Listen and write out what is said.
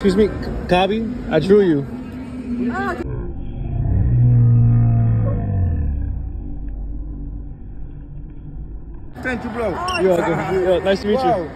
Excuse me, Kabi, I drew you. Thank you, bro. You're welcome. Nice to meet you.